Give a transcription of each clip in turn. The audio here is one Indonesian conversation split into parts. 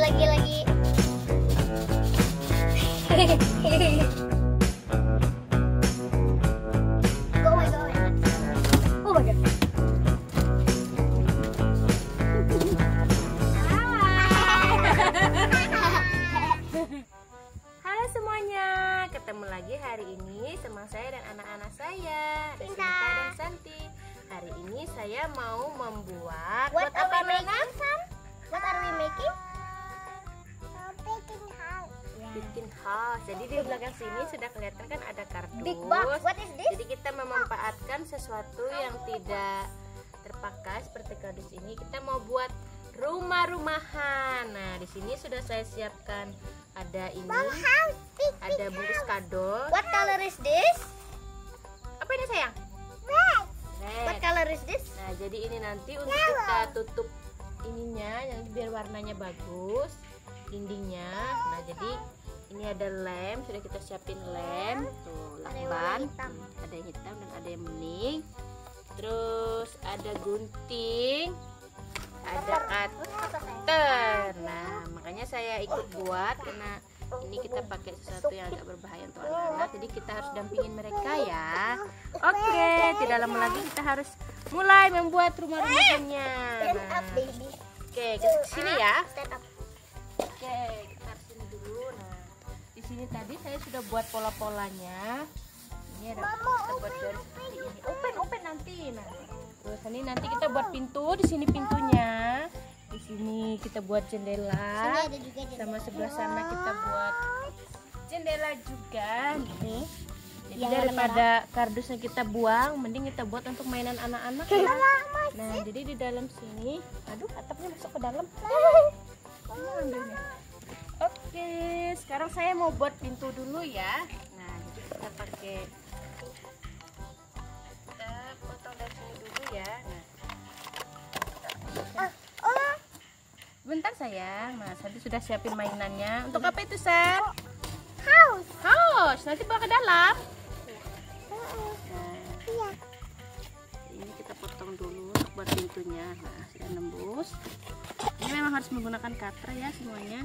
lagi lagi lagi. sini sudah kelihatan kan ada kardus. Big box. What is this? Jadi kita memanfaatkan sesuatu yang tidak terpakai seperti kardus ini. Kita mau buat rumah-rumahan. Nah, di sini sudah saya siapkan ada ini, ada bungkus kado. What color is this? Apa ini sayang? What Red. color is this? Nah, jadi ini nanti untuk kita tutup ininya yang biar warnanya bagus, dindingnya. Nah, jadi ini ada lem, sudah kita siapin lem, tuh lakban, ada yang hitam dan ada yang bening. Terus ada gunting, ada cutter. Nah, makanya saya ikut buat karena ini kita pakai sesuatu yang agak berbahaya untuk anak-anak, jadi kita harus dampingin mereka ya. Oke, tidak lama lagi kita harus mulai membuat rumah-rumahannya. Stand Nah. Oke, ke sini ya. Oke, kita sini tadi saya sudah buat pola-polanya. Ini ada kita buat garis seperti ini. Open, open nanti. Nah, terus ini nanti kita buat pintu. Di sini pintunya. Di sini kita buat jendela. Sama sebelah sana kita buat jendela juga. Nih. Jadi Yang daripada kardusnya kita buang, mending kita buat untuk mainan anak-anak ya. Nah, jadi di dalam sini, aduh atapnya masuk ke dalam. Ambilnya. Oke, sekarang saya mau buat pintu dulu ya. Nah, jadi kita pakai kita potong dari sini dulu ya. Nah, Oh, bentar sayang. Nah, Santi sudah siapin mainannya. Untuk apa itu, San? house. Haus, nanti bawa ke dalam. Nah, ini kita potong dulu untuk buat pintunya. Nah, sudah nembus. Ini memang harus menggunakan cutter ya semuanya.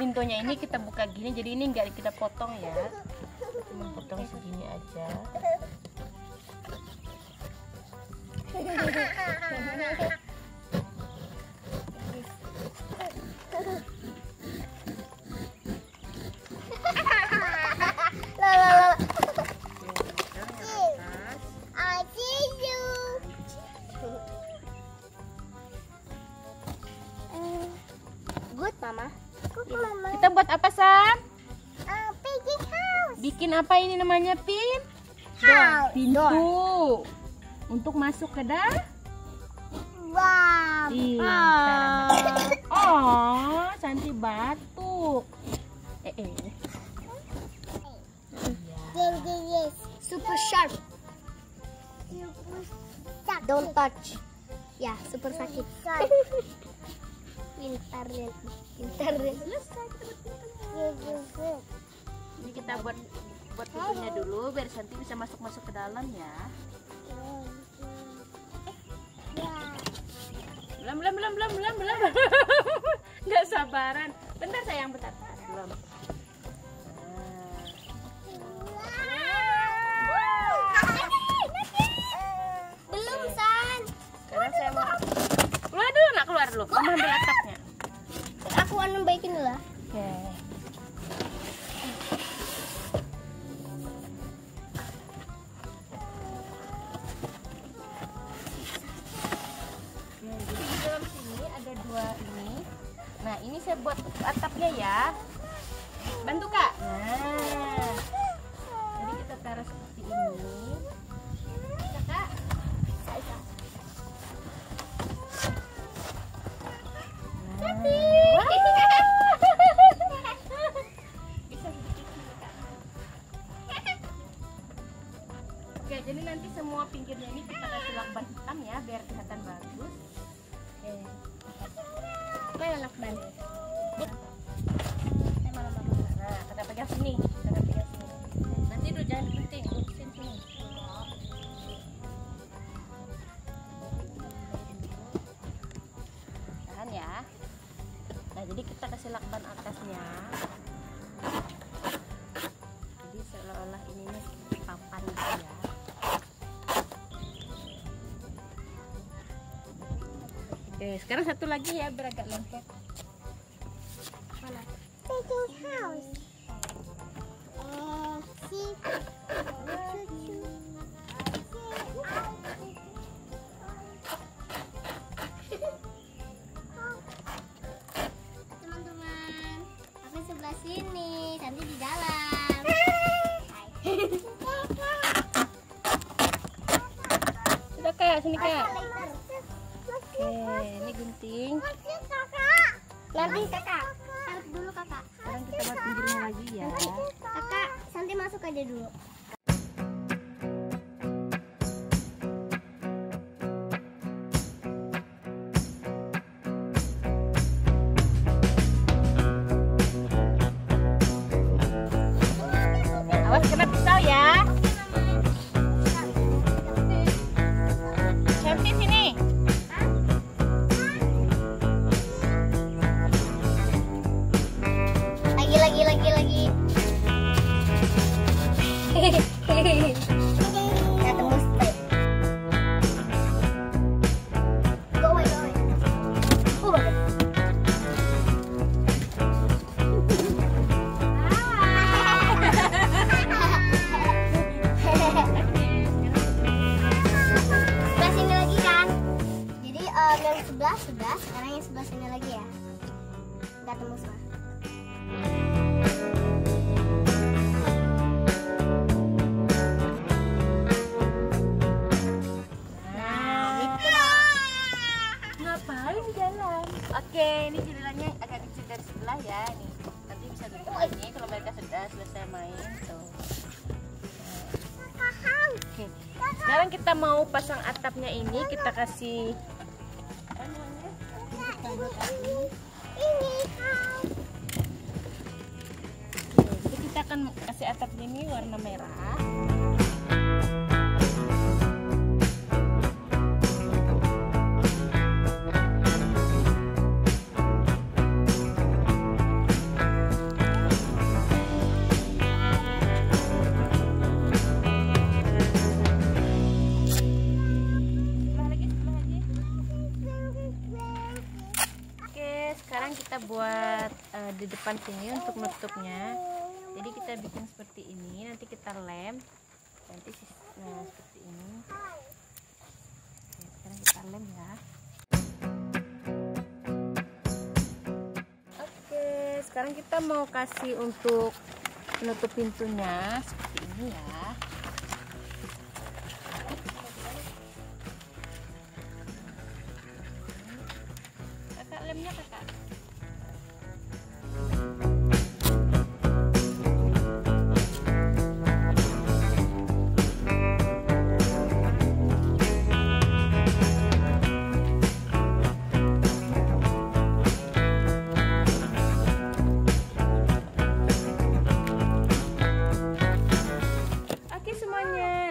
Pintunya ini kita buka gini jadi ini enggak kita potong ya cuma potong segini aja. Good, Mama. Kita buat apa Sam? Uh, house. bikin apa ini namanya pin? House. pintu untuk masuk ke dalam Wow. Iya, oh cantik batuk eh eh Iya. Yes. Super sharp. Super sharp. Don't touch. Ya, super sakit. Pintar deh. Pintar deh. Ini kita buat buat pintunya dulu biar Santi bisa masuk masuk ke dalam ya. Belum belum belum belum belum belum. Nggak sabaran. Bentar sayang bentar. Belum. Belum, San. Sekarang saya mau keluar dulu nak keluar dulu. Mama ambil anu baikin dulu. ah. Oke. Nah, jadi di dalam sini ada dua ini. Nah, ini saya buat atapnya ya. Bantu kak. Nah, Oke, sekarang satu lagi ya biar agak lengket. Mana? Baking house. Si cucu. Teman-teman, aku sebelah sini, Santi di dalam. Sudah kak, sini kak. Oke, ini gunting. Nanti kakak, taruh dulu kakak. Sekarang kita buat pinggirnya lagi ya. Kakak, Santi masuk aja dulu. Awas kena pisau ya. Ya nggak tembus lah ngapain jalan? Oke, ini jendelanya agak kecil dari sebelah ya. Nih, nanti bisa tutup ini kalau mereka sudah selesai main tuh. Oke, sekarang kita mau pasang atapnya ini kita kasih jadi kita akan kasih atap ini warna merah. Depan sini untuk nutupnya. Jadi kita bikin seperti ini, nanti kita lem. Nanti nah, seperti ini. Sekarang kita lem ya. Oke, sekarang kita mau kasih untuk menutup pintunya seperti ini ya. Kakak lemnya kakak.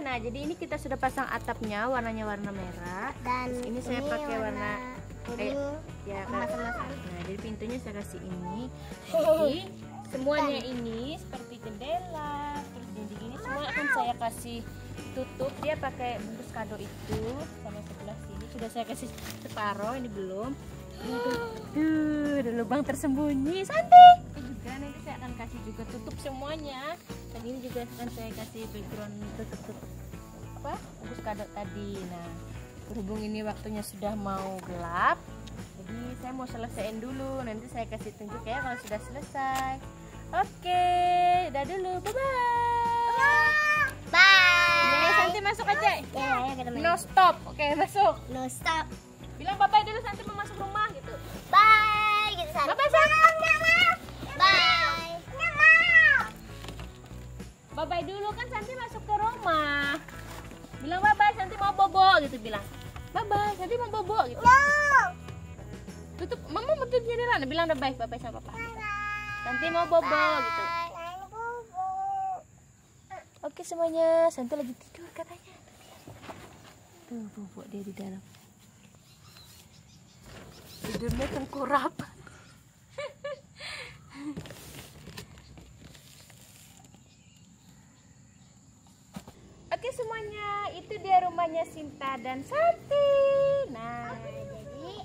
Nah jadi ini kita sudah pasang atapnya, warnanya warna merah. dan Terus ini saya pakai warna kuning ya kan. emas-emasan Nah jadi pintunya saya kasih ini. Jadi semuanya ini seperti jendela, terus dinding ini semua akan saya kasih tutup. Dia pakai bungkus kado itu sama sebelah sini sudah saya kasih separoh ini belum. Ini tuh, tuh ada lubang tersembunyi. Santi. Ini juga nanti saya akan kasih juga tutup semuanya. Dan ini juga akan saya kasih background tutup tutup apa bungkus kado tadi. Nah berhubung ini waktunya sudah mau gelap, jadi saya mau selesaiin dulu. Nanti saya kasih tunjuk ya kalau sudah selesai. Oke, udah dulu. Bye bye. bye Ya, Santi masuk aja. ya ya kita main No stop. Oke, masuk. no stop Bilang bye dulu Santi mau masuk rumah gitu. bye gitu San. Bye bye Santi. bye Bye bye dulu kan Santi masuk ke rumah bilang bye bye nanti mau bobo gitu bilang bye bye nanti mau bobo gitu no. tutup mama tutup jendela bilang bye bye bye sama papa nanti mau bobo bye. gitu Oke semuanya, Santi lagi tidur katanya. Tuh bobok dia di dalam. Tidurnya tengkurap. Oke semuanya, itu dia rumahnya Sinta dan Santi. Nah, Jadi?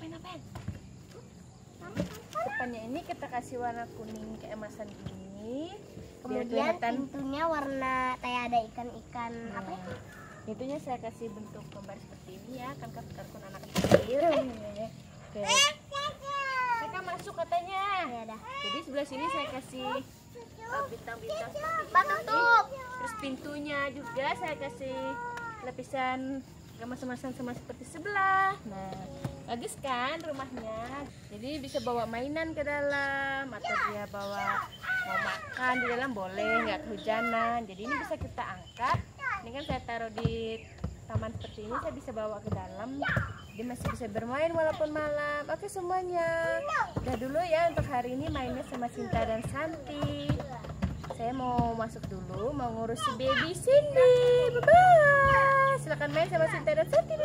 Depannya ini kita kasih warna kuning keemasan ini. Kemudian kelihatan pintunya warna kayak ada ikan-ikan apa ya? Nah, itunya saya kasih bentuk gambar seperti ini ya, kan kartun anak kecil. Oke. Mereka masuk katanya. Ya. Jadi sebelah sini saya kasih bintang-bintang seperti ini. Terus pintunya juga saya kasih lapisan kemas-kemasan sama seperti sebelah. Nah, bagus kan rumahnya. Jadi bisa bawa mainan ke dalam atau dia bawa mau makan di dalam boleh, nggak kehujanan. Jadi ini bisa kita angkat. Ini kan saya taruh di taman seperti ini, saya bisa bawa ke dalam. Dia masih bisa bermain walaupun malam. Oke semuanya. Udah dulu ya untuk hari ini mainnya sama Sinta dan Santi. Saya mau masuk dulu, mau ngurus si baby Cindy. Bye bye. Silakan main sama Sinta dan Santi.